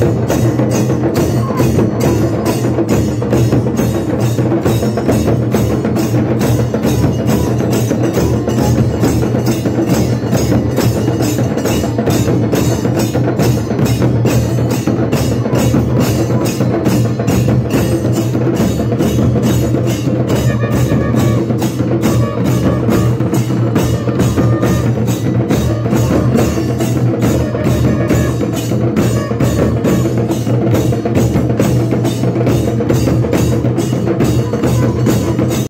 Música